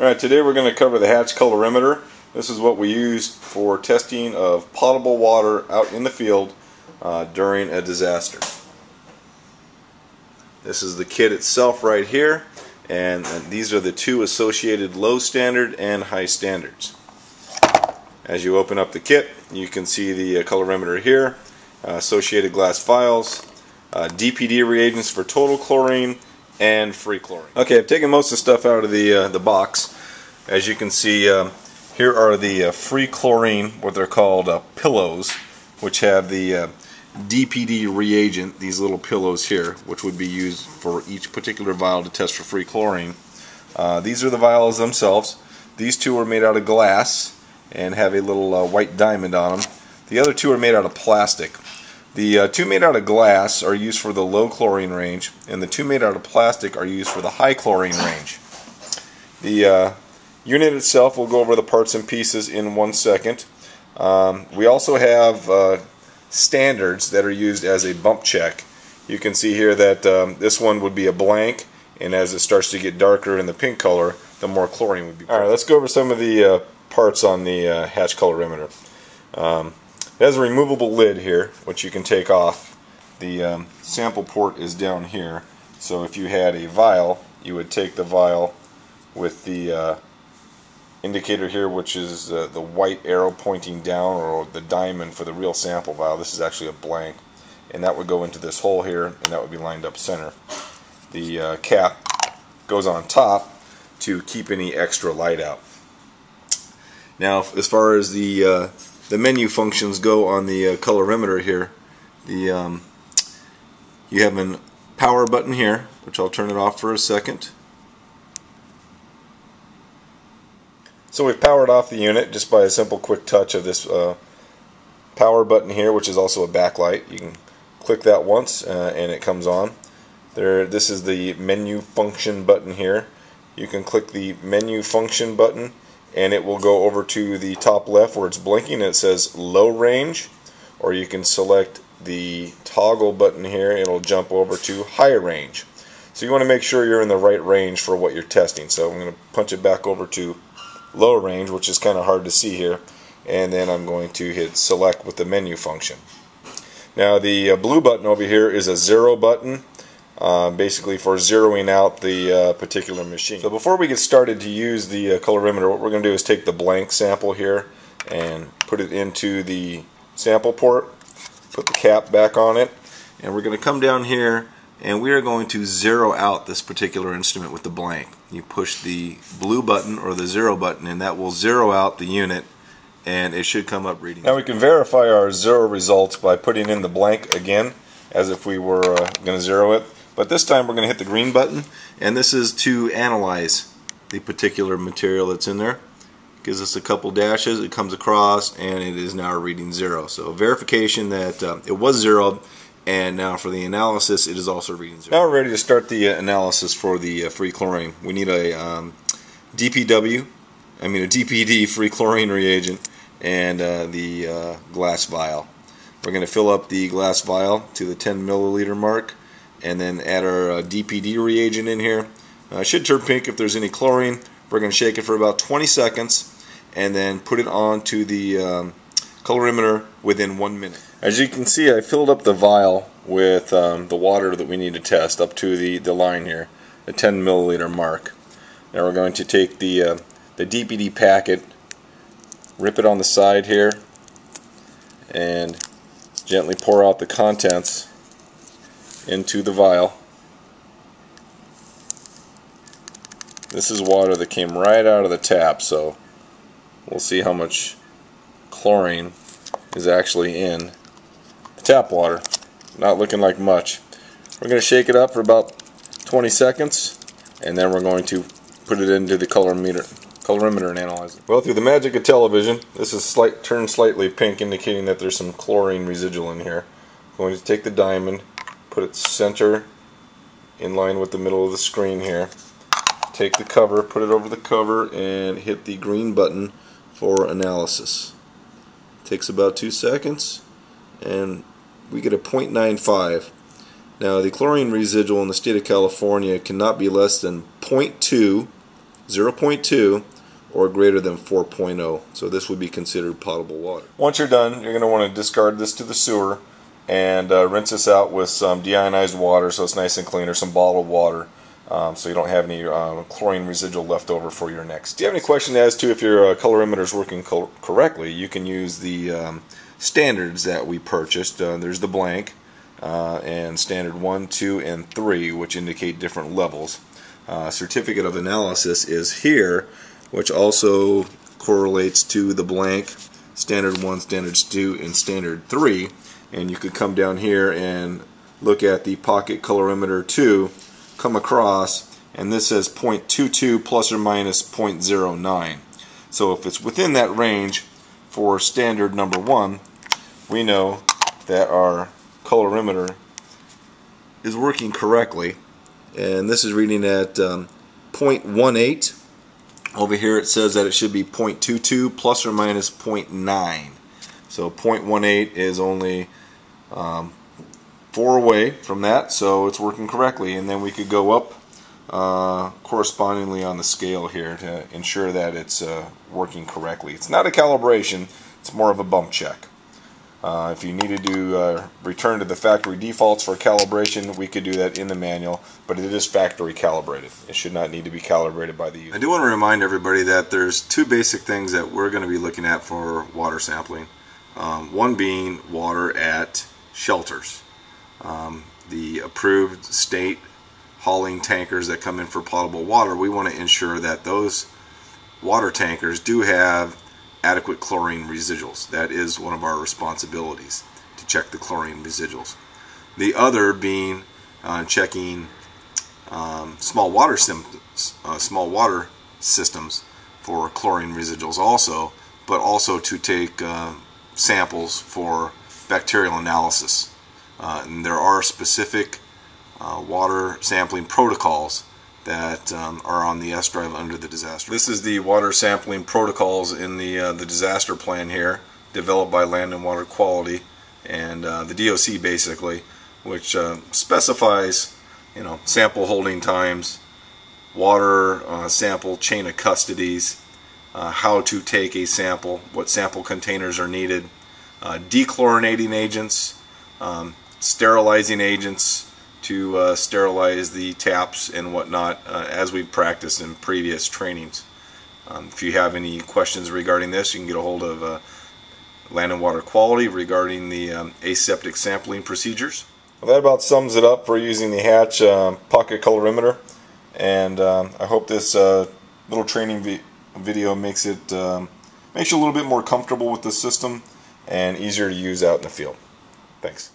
Alright, today we're going to cover the Hach colorimeter. This is what we used for testing of potable water out in the field uh, during a disaster. This is the kit itself right here and, and these are the two associated low standard and high standards. As you open up the kit you can see the uh, colorimeter here, uh, associated glass vials, uh, DPD reagents for total chlorine, and free chlorine. Okay, I've taken most of the stuff out of the uh, the box. As you can see, uh, here are the uh, free chlorine, what they're called uh, pillows, which have the uh, DPD reagent, these little pillows here, which would be used for each particular vial to test for free chlorine. Uh, these are the vials themselves. These two are made out of glass and have a little white diamond on them. The other two are made out of plastic. The uh, two made out of glass are used for the low chlorine range, and the two made out of plastic are used for the high chlorine range. The uh, unit itself, we'll go over the parts and pieces in one second. Um, we also have uh, standards that are used as a bump check. You can see here that um, this one would be a blank, and as it starts to get darker in the pink color, the more chlorine would be. Alright, let's go over some of the uh, parts on the uh, Hach colorimeter. Um, it has a removable lid here, which you can take off. The um, sample port is down here, so if you had a vial, you would take the vial with the uh, indicator here, which is uh, the white arrow pointing down, or the diamond for the real sample vial. This is actually a blank, and that would go into this hole here, and that would be lined up center. The uh, cap goes on top to keep any extra light out. Now, as far as the uh, the menu functions go on the uh, colorimeter here. The um, you have a power button here, which I'll turn it off for a second. So we've powered off the unit just by a simple quick touch of this uh, power button here, which is also a backlight. You can click that once uh, and it comes on. There, this is the menu function button here. You can click the menu function button and it will go over to the top left where it's blinking it says low range or you can select the toggle button here. It'll jump over to high range. So you want to make sure you're in the right range for what you're testing. So I'm going to punch it back over to low range which is kind of hard to see here. And then I'm going to hit select with the menu function. Now the uh, blue button over here is a zero button uh, basically for zeroing out the uh, particular machine. So before we get started to use the uh, colorimeter, what we're going to do is take the blank sample here and put it into the sample port, put the cap back on it, and we're going to come down here and we are going to zero out this particular instrument with the blank. You push the blue button or the zero button and that will zero out the unit and it should come up reading. Now we can verify our zero results by putting in the blank again as if we were uh, going to zero it. But this time we're going to hit the green button, and this is to analyze the particular material that's in there. Gives us a couple dashes, it comes across, and it is now reading zero. So verification that uh, it was zeroed, and now for the analysis, it is also reading zero. Now we're ready to start the uh, analysis for the uh, free chlorine. We need a um, DPW, I mean a DPD free chlorine reagent, and uh, the uh, glass vial. We're going to fill up the glass vial to the 10 milliliter mark and then add our uh, DPD reagent in here. Uh, should turn pink if there's any chlorine. We're going to shake it for about 20 seconds and then put it onto the um, colorimeter within one minute. As you can see, I filled up the vial with um, the water that we need to test up to the, the line here, the 10 milliliter mark. Now we're going to take the, uh, the DPD packet, rip it on the side here, and gently pour out the contents into the vial. This is water that came right out of the tap, so we'll see how much chlorine is actually in the tap water. Not looking like much. We're going to shake it up for about 20 seconds, and then we're going to put it into the colorimeter, colorimeter and analyze it. Well, through the magic of television, this is slight, turned slightly pink, indicating that there's some chlorine residual in here. I'm going to take the diamond, put it center in line with the middle of the screen here. Take the cover, put it over the cover, and hit the green button for analysis. Takes about two seconds, and we get a 0.95. Now, the chlorine residual in the state of California cannot be less than 0.2, 0.2 or greater than 4.0. So this would be considered potable water. Once you're done, you're going to want to discard this to the sewer and uh, rinse this out with some deionized water so it's nice and clean or some bottled water um, so you don't have any uh, chlorine residual left over for your next. Do you have any question as to if your uh, colorimeter is working co correctly? You can use the um, standards that we purchased. Uh, there's the blank uh, and standard 1, 2, and 3 which indicate different levels. Uh, certificate of analysis is here which also correlates to the blank, standard 1, standards 2, and standard 3 and you could come down here and look at the pocket colorimeter 2 come across and this says. 0.22 plus or minus. 0.09 so if it's within that range for standard number 1 we know that our colorimeter is working correctly. And this is reading at um, 0.18 over here it says that it should be 0.22 plus or minus 0.9 so 0.18 is only um, four away from that, so it's working correctly. And then we could go up uh, correspondingly on the scale here to ensure that it's uh, working correctly. It's not a calibration, it's more of a bump check. Uh, if you needed to uh, return to the factory defaults for calibration, we could do that in the manual, but it is factory calibrated. It should not need to be calibrated by the user. I do want to remind everybody that there's two basic things that we're going to be looking at for water sampling. Um, one being water at shelters. Um, the approved state hauling tankers that come in for potable water, we want to ensure that those water tankers do have adequate chlorine residuals. That is one of our responsibilities to check the chlorine residuals. The other being uh, checking um, small water uh, small water systems for chlorine residuals also, but also to take uh, samples for bacterial analysis. Uh, and there are specific uh, water sampling protocols that um, are on the S drive under the disaster. This is the water sampling protocols in the uh, the disaster plan here, developed by Land and Water Quality and uh, the DOC basically, which uh, specifies you know sample holding times, water uh, sample chain of custodies, how to take a sample, what sample containers are needed, uh, dechlorinating agents, um, sterilizing agents to uh, sterilize the taps and whatnot uh, as we've practiced in previous trainings. Um, if you have any questions regarding this, you can get a hold of uh, Land and Water Quality regarding the um, aseptic sampling procedures. Well, that about sums it up for using the Hach um, pocket colorimeter and um, I hope this uh, little training vi video makes it um, makes you a little bit more comfortable with the system and easier to use out in the field. Thanks.